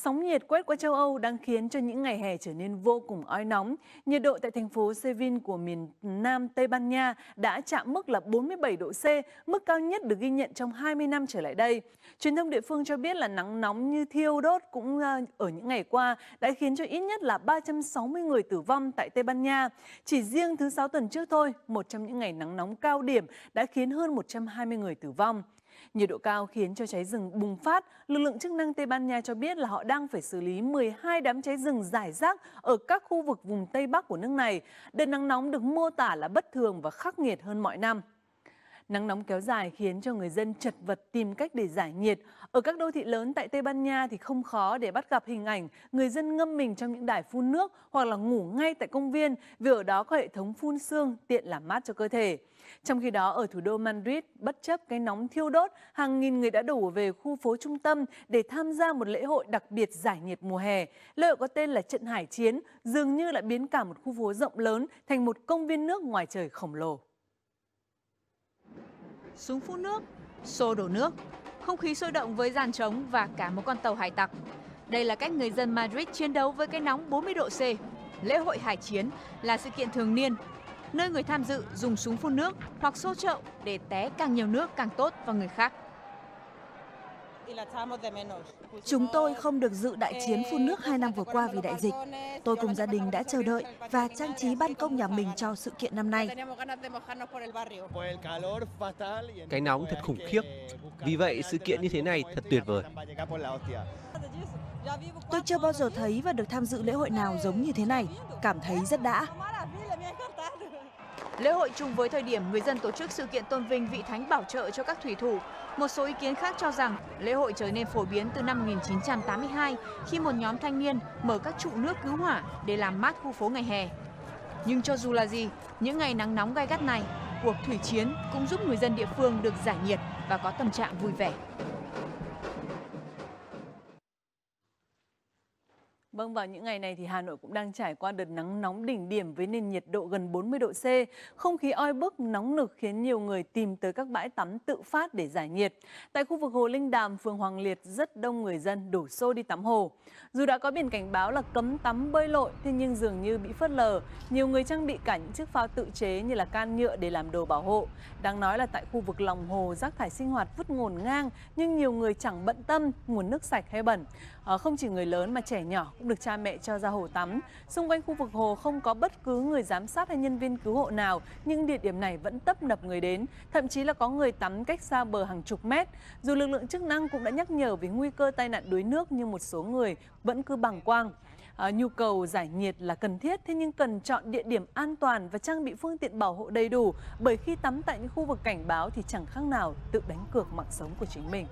Sóng nhiệt quét qua châu Âu đang khiến cho những ngày hè trở nên vô cùng oi nóng. Nhiệt độ tại thành phố Seville của miền Nam Tây Ban Nha đã chạm mức là 47 độ C, mức cao nhất được ghi nhận trong 20 năm trở lại đây. Truyền thông địa phương cho biết là nắng nóng như thiêu đốt cũng ờ, ở những ngày qua đã khiến cho ít nhất là 360 người tử vong tại Tây Ban Nha. Chỉ riêng thứ sáu tuần trước thôi, một trong những ngày nắng nóng cao điểm đã khiến hơn 120 người tử vong. Nhiệt độ cao khiến cho cháy rừng bùng phát. Lực lượng chức năng Tây Ban Nha cho biết là họ đang phải xử lý 12 đám cháy rừng rải rác ở các khu vực vùng Tây Bắc của nước này. Đợt nắng nóng được mô tả là bất thường và khắc nghiệt hơn mọi năm. Nắng nóng kéo dài khiến cho người dân chật vật tìm cách để giải nhiệt. Ở các đô thị lớn tại Tây Ban Nha thì không khó để bắt gặp hình ảnh người dân ngâm mình trong những đài phun nước hoặc là ngủ ngay tại công viên vì ở đó có hệ thống phun sương tiện làm mát cho cơ thể. Trong khi đó ở thủ đô Madrid, bất chấp cái nóng thiêu đốt, hàng nghìn người đã đổ về khu phố trung tâm để tham gia một lễ hội đặc biệt giải nhiệt mùa hè. Lễ hội có tên là Trận Hải Chiến, dường như lại biến cả một khu phố rộng lớn thành một công viên nước ngoài trời khổng lồ súng phun nước, xô đổ nước, không khí sôi động với dàn trống và cả một con tàu hải tặc. Đây là cách người dân Madrid chiến đấu với cái nóng 40 độ C. Lễ hội hải chiến là sự kiện thường niên, nơi người tham dự dùng súng phun nước hoặc xô chậu để té càng nhiều nước càng tốt vào người khác. Chúng tôi không được dự đại chiến phun nước hai năm vừa qua vì đại dịch. Tôi cùng gia đình đã chờ đợi và trang trí ban công nhà mình cho sự kiện năm nay. Cái nóng thật khủng khiếp. Vì vậy, sự kiện như thế này thật tuyệt vời. Tôi chưa bao giờ thấy và được tham dự lễ hội nào giống như thế này. Cảm thấy rất đã. Lễ hội chung với thời điểm người dân tổ chức sự kiện tôn vinh vị thánh bảo trợ cho các thủy thủ. Một số ý kiến khác cho rằng lễ hội trở nên phổ biến từ năm 1982 khi một nhóm thanh niên mở các trụ nước cứu hỏa để làm mát khu phố ngày hè. Nhưng cho dù là gì, những ngày nắng nóng gai gắt này, cuộc thủy chiến cũng giúp người dân địa phương được giải nhiệt và có tâm trạng vui vẻ. Vâng, vào những ngày này thì Hà Nội cũng đang trải qua đợt nắng nóng đỉnh điểm với nền nhiệt độ gần 40 độ C. Không khí oi bức, nóng nực khiến nhiều người tìm tới các bãi tắm tự phát để giải nhiệt. Tại khu vực Hồ Linh Đàm, phường Hoàng Liệt, rất đông người dân đổ xô đi tắm hồ. Dù đã có biển cảnh báo là cấm tắm bơi lội, thế nhưng dường như bị phớt lờ. Nhiều người trang bị cả những chiếc phao tự chế như là can nhựa để làm đồ bảo hộ. Đáng nói là tại khu vực lòng hồ, rác thải sinh hoạt vứt ngổn ngang, nhưng nhiều người chẳng bận tâm nguồn nước sạch hay bẩn. À, không chỉ người lớn mà trẻ nhỏ cũng được cha mẹ cho ra hồ tắm. Xung quanh khu vực hồ không có bất cứ người giám sát hay nhân viên cứu hộ nào, nhưng địa điểm này vẫn tấp nập người đến, thậm chí là có người tắm cách xa bờ hàng chục mét. Dù lực lượng chức năng cũng đã nhắc nhở về nguy cơ tai nạn đuối nước nhưng một số người vẫn cứ bằng quang. À, nhu cầu giải nhiệt là cần thiết, thế nhưng cần chọn địa điểm an toàn và trang bị phương tiện bảo hộ đầy đủ, bởi khi tắm tại những khu vực cảnh báo thì chẳng khác nào tự đánh cược mạng sống của chính mình.